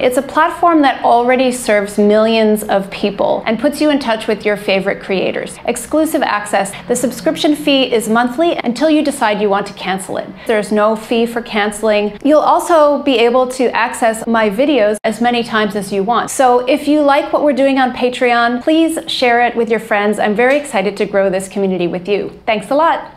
It's a platform that already serves millions of people and puts you in touch with your favorite creators. Exclusive access, the subscription fee is monthly until you decide you want to cancel it. There's no fee for canceling. You'll also be able to access my videos as many times as you want. So if you like what we're doing on Patreon, please share it with your friends. I'm very excited to grow this community with you. Thanks a lot.